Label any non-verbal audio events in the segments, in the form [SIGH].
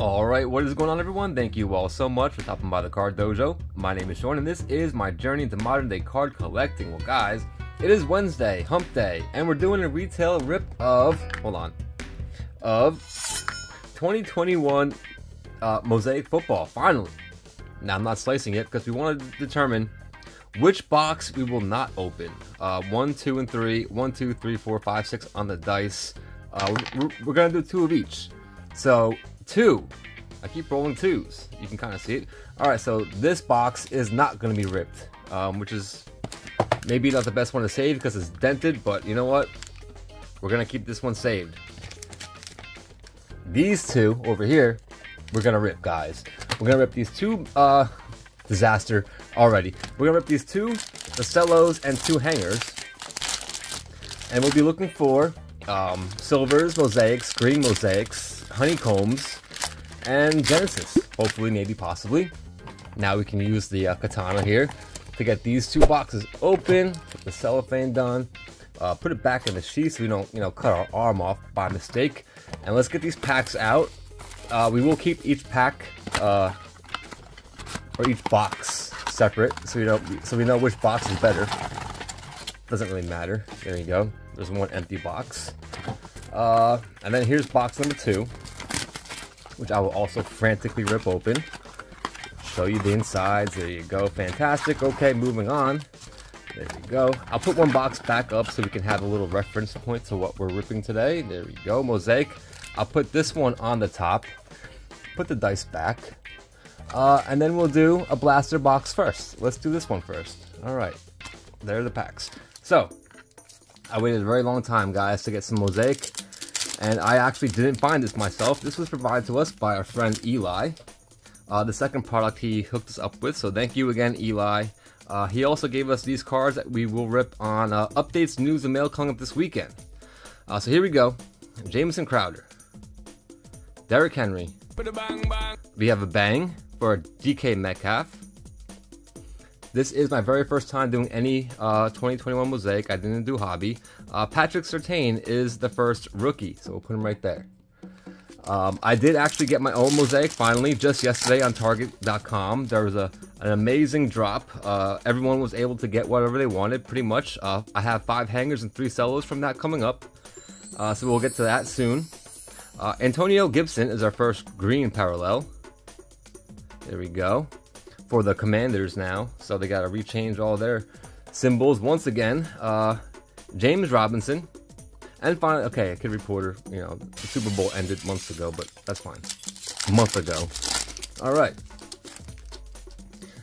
Alright, what is going on everyone? Thank you all so much for stopping by the Card Dojo. My name is Sean and this is my journey into modern day card collecting. Well guys, it is Wednesday, hump day, and we're doing a retail rip of, hold on, of 2021 uh, Mosaic Football, finally. Now I'm not slicing it because we want to determine which box we will not open. Uh, one, two, and three. One, two, three, four, five, six on the dice. Uh, we're, we're gonna do two of each. So two. I keep rolling twos. You can kind of see it. All right, so this box is not going to be ripped, um, which is maybe not the best one to save because it's dented, but you know what? We're going to keep this one saved. These two over here, we're going to rip, guys. We're going to rip these two, uh, disaster already. We're going to rip these two, the cellos, and two hangers. And we'll be looking for um, silvers, mosaics, green mosaics, honeycombs, and Genesis. Hopefully, maybe, possibly. Now we can use the uh, katana here to get these two boxes open, put the cellophane done, uh, put it back in the sheath so we don't, you know, cut our arm off by mistake. And let's get these packs out. Uh, we will keep each pack uh, or each box separate so we don't so we know which box is better. Doesn't really matter. There you go. There's one empty box. Uh, and then here's box number two which I will also frantically rip open. Show you the insides. There you go. Fantastic. Okay, moving on. There you go. I'll put one box back up so we can have a little reference point to what we're ripping today. There we go. Mosaic. I'll put this one on the top. Put the dice back. Uh, and then we'll do a blaster box first. Let's do this one first. All right. There are the packs. So, I waited a very long time, guys, to get some Mosaic and I actually didn't find this myself. This was provided to us by our friend Eli. Uh, the second product he hooked us up with, so thank you again, Eli. Uh, he also gave us these cards that we will rip on uh, updates, news, and mail coming up this weekend. Uh, so here we go. Jamison Crowder. Derrick Henry. We have a bang for DK Metcalf. This is my very first time doing any uh, 2021 Mosaic. I didn't do hobby. Uh, Patrick Surtain is the first rookie, so we'll put him right there. Um, I did actually get my own Mosaic finally just yesterday on Target.com. There was a an amazing drop. Uh, everyone was able to get whatever they wanted, pretty much. Uh, I have five hangers and three cellos from that coming up, uh, so we'll get to that soon. Uh, Antonio Gibson is our first green parallel. There we go for the commanders now, so they got to rechange all their symbols once again. Uh, James Robinson, and finally, okay, a kid reporter. You know, the Super Bowl ended months ago, but that's fine. A month ago. All right.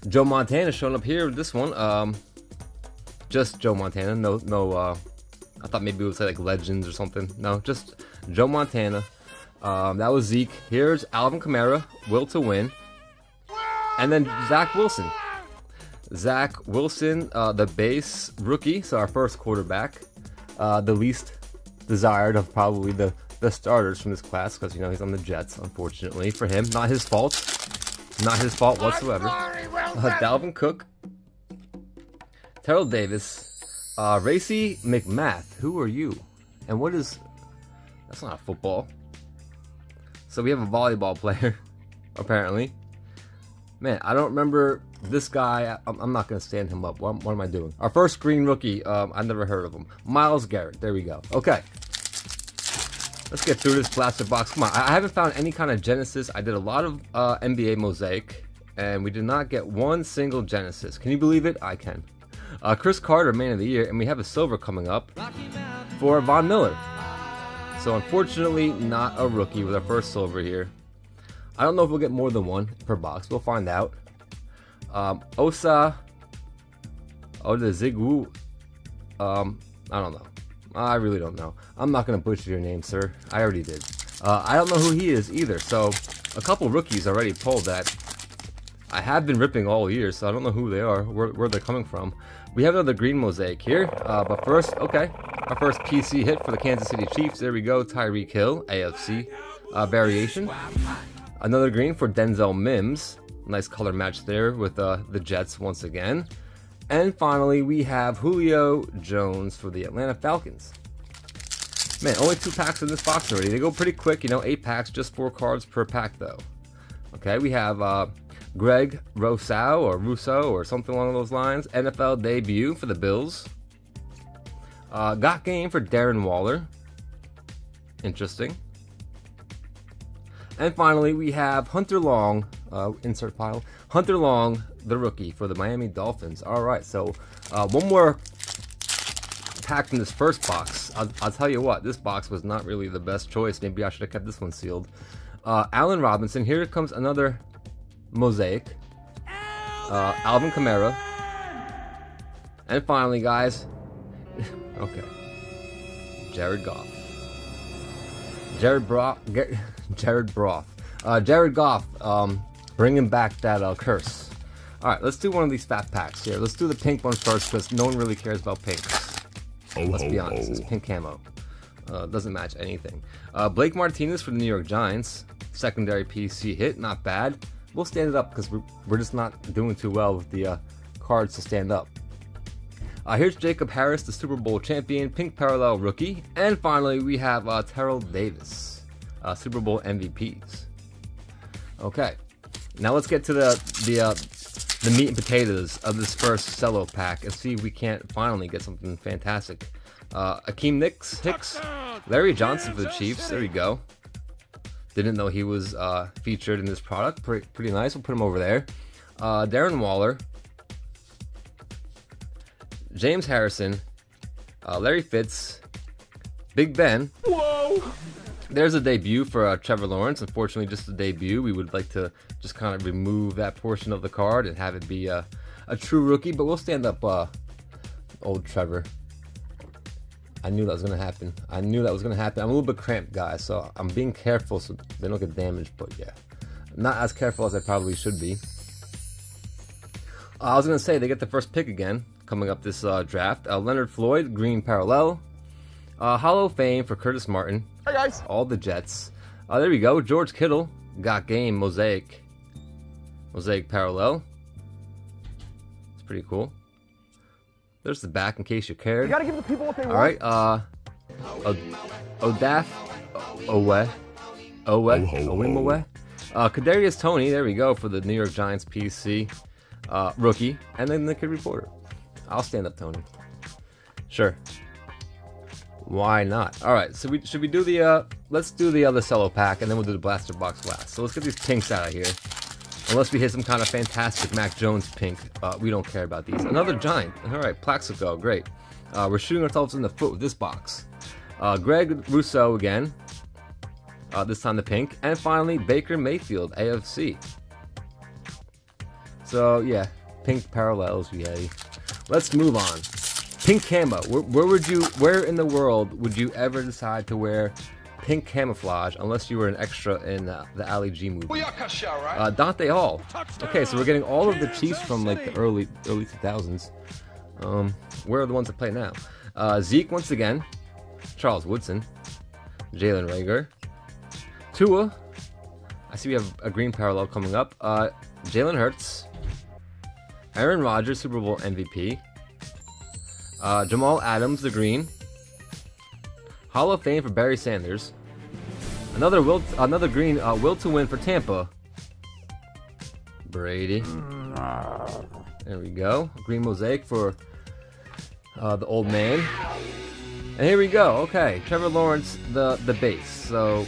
Joe Montana showing up here. With this one, um, just Joe Montana. No, no. Uh, I thought maybe it would say like Legends or something. No, just Joe Montana. Um, that was Zeke. Here's Alvin Kamara. Will to win. And then Zach Wilson. Zach Wilson, uh, the base rookie, so our first quarterback, uh, the least desired of probably the, the starters from this class because, you know, he's on the Jets, unfortunately for him. Not his fault. Not his fault whatsoever. Uh, Dalvin Cook, Terrell Davis, uh, Racey McMath. Who are you? And what is... That's not football. So we have a volleyball [LAUGHS] player, apparently. Man, I don't remember this guy. I'm, I'm not going to stand him up. What, what, am I doing? Our first green rookie. Um, I never heard of him. Miles Garrett. There we go. Okay. Let's get through this plastic box. Come on. I, I haven't found any kind of Genesis. I did a lot of uh, NBA Mosaic, and we did not get one single Genesis. Can you believe it? I can. Uh, Cris Carter, Man of the Year, and we have a silver coming up for Von Miller. So unfortunately, not a rookie with our first silver here. I don't know if we'll get more than one per box. We'll find out. Um, Osa Oh, the Zigwu. Um, I don't know. I really don't know. I'm not going to butcher your name, sir. I already did. Uh, I don't know who he is either. So, a couple rookies already pulled that. I have been ripping all year, so I don't know who they are, where, where they're coming from. We have another green mosaic here, uh, but first, okay, our first PC hit for the Kansas City Chiefs. There we go, Tyreek Hill, AFC uh, variation. Another green for Denzel Mims. Nice color match there with uh, the Jets once again. And finally, we have Julio Jones for the Atlanta Falcons. Man, only two packs in this box already. They go pretty quick, you know, eight packs, just four cards per pack though. Okay, we have uh, Greg Rousseau or Russo or something along those lines. NFL debut for the Bills. Uh, got game for Darren Waller. Interesting. And finally, we have Hunter Long, uh, insert pile. Hunter Long, the rookie for the Miami Dolphins. All right, so uh, one more pack in this first box. I'll, I'll, tell you what, this box was not really the best choice. Maybe I should have kept this one sealed. Uh, Allen Robinson. Here comes another mosaic. Uh, Alvin Kamara. And finally, guys. [LAUGHS] okay. Jared Goff. Jared Brock. [LAUGHS] Jared Broth. Uh, Jared Goff. Um, bringing back that uh, curse. All right, let's do one of these fat packs here. Let's do the pink one first because no one really cares about pinks. Let's be honest, it's pink camo. Uh, doesn't match anything. Uh, Blake Martinez for the New York Giants. Secondary PC hit, not bad. We'll stand it up because we're, we're just not doing too well with the uh, cards to stand up. Uh, here's Jacob Harris, the Super Bowl champion, pink parallel rookie. And finally, we have uh, Terrell Davis, uh, Super Bowl MVPs. Okay, now let's get to the the uh, the meat and potatoes of this first cello pack and see if we can't finally get something fantastic. Uh, Hakeem Nicks, Hicks, Larry Johnson for the Chiefs. There you go. Didn't know he was uh, featured in this product. Pretty, pretty nice. We'll put him over there. Uh, Darren Waller, James Harrison, uh, Larry Fitz, Big Ben. Whoa! There's a debut for uh, Trevor Lawrence. Unfortunately, just a debut. We would like to just kind of remove that portion of the card and have it be a, a true rookie. But we'll stand up uh, old Trevor. I knew that was going to happen. I knew that was going to happen. I'm a little bit cramped, guys, so I'm being careful so they don't get damaged. But yeah, not as careful as I probably should be. Uh, I was going to say they get the first pick again coming up this uh, draft. Uh, Leonard Floyd, green parallel. Uh, Hall of Fame for Curtis Martin. Hi guys. All the Jets. Uh, there we go. George Kittle got game mosaic. Mosaic parallel. It's pretty cool. There's the back in case you cared. You gotta give the people what they All want. right. Uh, Odaf, Owe, Owe, Owimawe. Uh, Kadarius Toney. There we go for the New York Giants PC uh, rookie, and then the kid reporter. I'll stand up, Toney. Sure. Why not? All right, so we should we do the uh let's do the other cello pack and then we'll do the blaster box last. So let's get these pinks out of here. Unless we hit some kind of fantastic Mac Jones pink, uh, we don't care about these. Another giant. All right, Plaxico, great. Uh, we're shooting ourselves in the foot with this box. Uh, Greg Rousseau again. Uh, this time the pink, and finally Baker Mayfield AFC. So yeah, pink parallels, yay. Let's move on. Pink camo. Where, where, would you? Where in the world would you ever decide to wear pink camouflage unless you were an extra in uh, the Ali G movie? Uh, Dante Hall. Okay, so we're getting all of the Chiefs from like the early early 2000s. Um, where are the ones that play now? Uh, Zeke once again. Charles Woodson. Jalen Reagor. Tua. I see we have a green parallel coming up. Uh, Jalen Hurts. Aaron Rodgers, Super Bowl MVP. Uh, Jamal Adams, the green. Hall of Fame for Barry Sanders. Another will, another green uh, will to win for Tampa. Brady. There we go. Green mosaic for uh, the old man. And here we go. Okay, Trevor Lawrence, the the base. So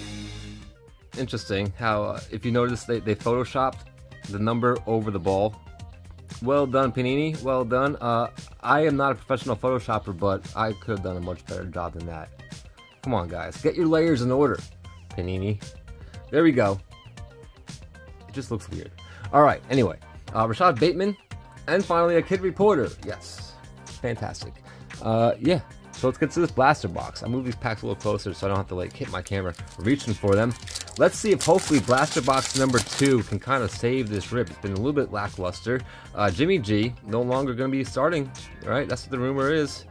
interesting how uh, if you notice they they photoshopped the number over the ball. Well done, Panini. Well done. Uh, I am not a professional Photoshopper, but I could have done a much better job than that. Come on, guys. Get your layers in order, Panini. There we go. It just looks weird. All right, anyway. Uh, Rashod Bateman. And finally, a kid reporter. Yes. Fantastic. Uh, yeah. So let's get to this blaster box. I move these packs a little closer so I don't have to like hit my camera reaching for them. Let's see if hopefully blaster box number two can kind of save this rip. It's been a little bit lackluster. Uh, Jimmy G no longer going to be starting. Right, that's what the rumor is.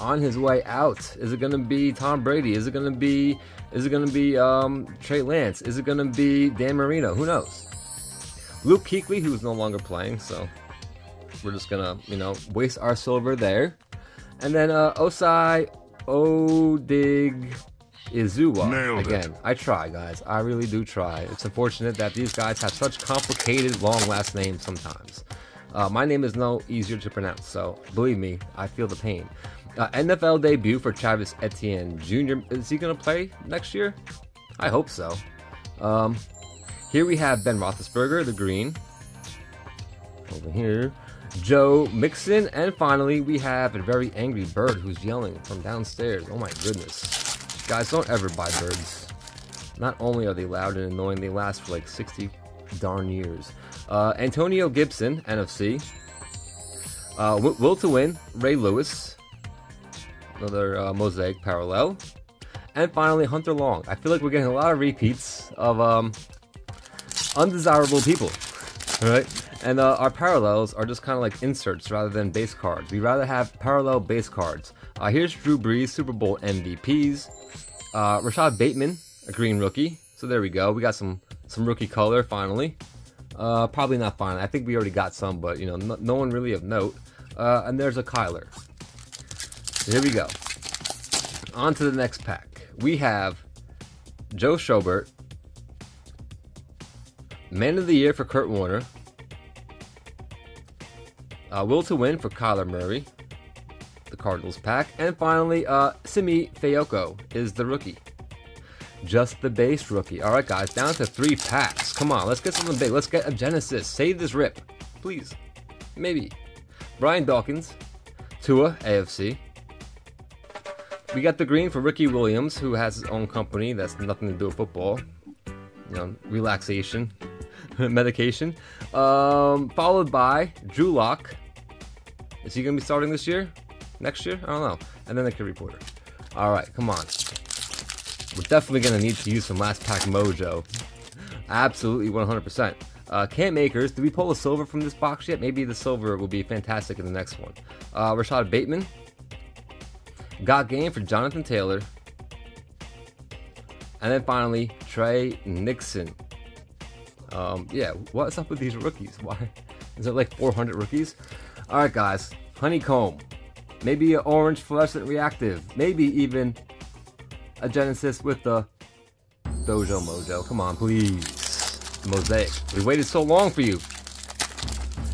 On his way out. Is it going to be Tom Brady? Is it going to be? Is it going to be um, Trey Lance? Is it going to be Dan Marino? Who knows? Luke Kuechly, who's no longer playing, so we're just gonna, you know, waste our silver there. And then uh, Osai Odig Izuwa. Nailed it. Again, I try, guys. I really do try. It's unfortunate that these guys have such complicated, long last names sometimes. Uh, my name is no easier to pronounce, so believe me, I feel the pain. Uh, NFL debut for Travis Etienne Jr. Is he going to play next year? I hope so. Um, here we have Ben Roethlisberger, the green. Over here, Joe Mixon, and finally we have a very angry bird who's yelling from downstairs. Oh my goodness. Guys, don't ever buy birds. Not only are they loud and annoying, they last for like 60 darn years. Uh, Antonio Gibson, NFC. Uh, Will, to Win, Ray Lewis. Another uh, mosaic parallel. And finally, Hunter Long. I feel like we're getting a lot of repeats of um, undesirable people. [LAUGHS] Right? And uh, our parallels are just kind of like inserts rather than base cards. We rather have parallel base cards. Uh, here's Drew Brees, Super Bowl MVPs. Uh, Rashod Bateman, a green rookie. So there we go. We got some some rookie color finally. Uh, probably not finally. I think we already got some, but you know, no, no one really of note. Uh, and there's a Kyler. So here we go. On to the next pack. We have Joe Schobert, Man of the Year for Kurt Warner, uh, Will to Win for Kyler Murray, the Cardinals pack, and finally, uh, Simi Fehoko is the rookie. Just the base rookie. All right, guys, down to three packs. Come on, let's get something big. Let's get a Genesis. Save this rip, please. Maybe. Brian Dawkins, Tua, AFC. We got the green for Ricky Williams, who has his own company that's nothing to do with football. You know, relaxation, [LAUGHS] medication. Um, followed by Drew Lock. Is he going to be starting this year? Next year? I don't know. And then the kid reporter. All right, come on. We're definitely going to need to use some last pack mojo. Absolutely 100%. Uh, Cam Akers, did we pull a silver from this box yet? Maybe the silver will be fantastic in the next one. Uh, Rashod Bateman. Got game for Jonathan Taylor. And then finally, Tre Nixon. Um, yeah, what's up with these rookies? [LAUGHS] Why is there like 400 rookies? All right, guys, honeycomb, maybe an orange fluorescent reactive, maybe even a Genesis with the Dojo Mojo. Come on, please, Mosaic. We waited so long for you,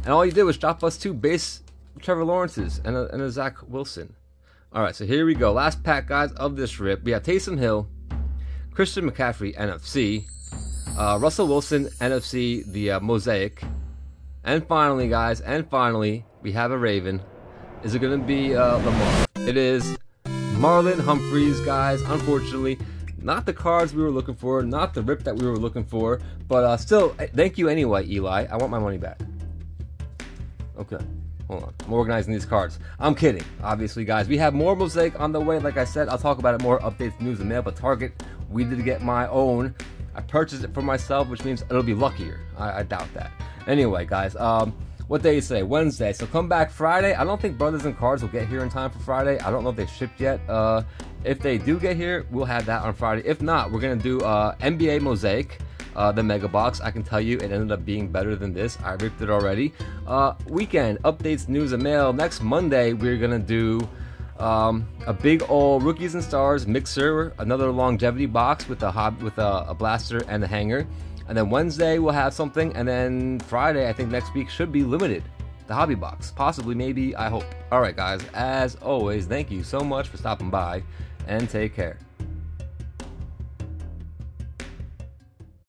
and all you did was drop us two base Trevor Lawrences and a, and a Zach Wilson. All right, so here we go. Last pack, guys, of this rip. We have Taysom Hill, Christian McCaffrey, NFC. Uh, Russell Wilson, NFC, the uh, Mosaic. And finally, guys, and finally, we have a Raven. Is it going to be uh, Lamar? It is Marlon Humphreys, guys. Unfortunately, not the cards we were looking for, not the rip that we were looking for, but uh, still, eh, thank you anyway, Eli. I want my money back. Okay. Hold on. I'm organizing these cards. I'm kidding. Obviously, guys. We have more Mosaic on the way. Like I said, I'll talk about it more. Updates, news, and mail. But Target, we did get my own. I purchased it for myself, which means it'll be luckier. I, I doubt that. Anyway, guys. Um, what day is today? Wednesday. So come back Friday. I don't think Brothers and Cards will get here in time for Friday. I don't know if they shipped yet. Uh, if they do get here, we'll have that on Friday. If not, we're gonna do uh, NBA Mosaic uh, the Mega Box. I can tell you it ended up being better than this. I ripped it already. Uh, weekend updates, news, and mail. Next Monday, we're gonna do um, a big old rookies and stars mixer, another longevity box with a hob- with a, a blaster and a hanger. And then Wednesday we'll have something, and then Friday I think next week should be limited. The hobby box, possibly, maybe, I hope. All right, guys. As always, thank you so much for stopping by, and take care.